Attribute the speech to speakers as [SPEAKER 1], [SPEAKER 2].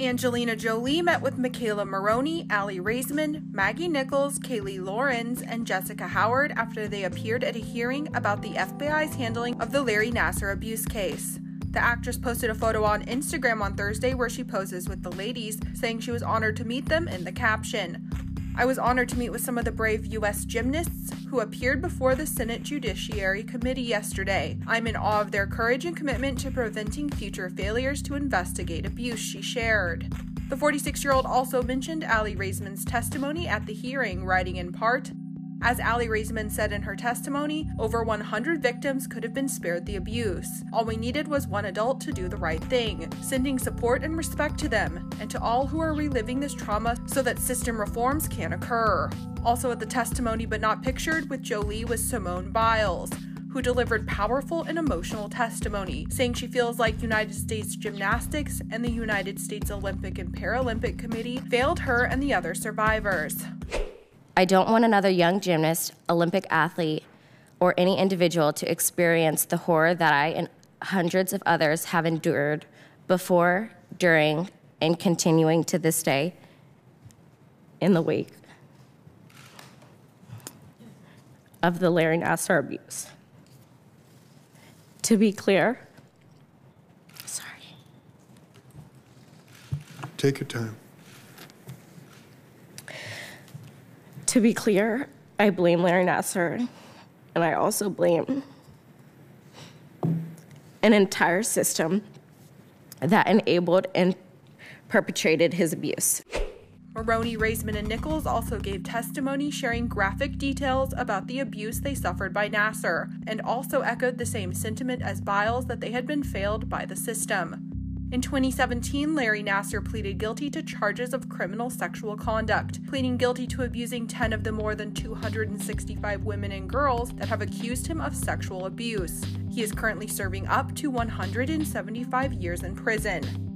[SPEAKER 1] Angelina Jolie met with McKayla Maroney, Aly Raisman, Maggie Nichols, Kaylee Lorincz, and Jessica Howard after they appeared at a hearing about the FBI's handling of the Larry Nassar abuse case. The actress posted a photo on Instagram on Thursday where she poses with the ladies, saying she was honored to meet them in the caption. I was honored to meet with some of the brave U.S. gymnasts who appeared before the Senate Judiciary Committee yesterday. I'm in awe of their courage and commitment to preventing future failures to investigate abuse, she shared. The 46 year old also mentioned Aly Raisman's testimony at the hearing, writing in part, as Aly Raisman said in her testimony, over 100 victims could have been spared the abuse. All we needed was one adult to do the right thing, sending support and respect to them, and to all who are reliving this trauma so that system reforms can occur. Also at the testimony but not pictured with Jolie was Simone Biles who delivered powerful and emotional testimony, saying she feels like United States Gymnastics and the United States Olympic and Paralympic Committee failed her and the other survivors.
[SPEAKER 2] I don't want another young gymnast, Olympic athlete, or any individual to experience the horror that I and hundreds of others have endured before, during, and continuing to this day in the wake of the Larry Nassar abuse. To be clear, sorry.
[SPEAKER 3] Take your time.
[SPEAKER 2] To be clear, I blame Larry Nassar, and I also blame an entire system that enabled and perpetrated his abuse.
[SPEAKER 1] Maroney, Raisman, and Nichols also gave testimony sharing graphic details about the abuse they suffered by Nassar, and also echoed the same sentiment as Biles that they had been failed by the system. In 2017, Larry Nassar pleaded guilty to charges of criminal sexual conduct, pleading guilty to abusing 10 of the more than 265 women and girls that have accused him of sexual abuse. He is currently serving up to 175 years in prison.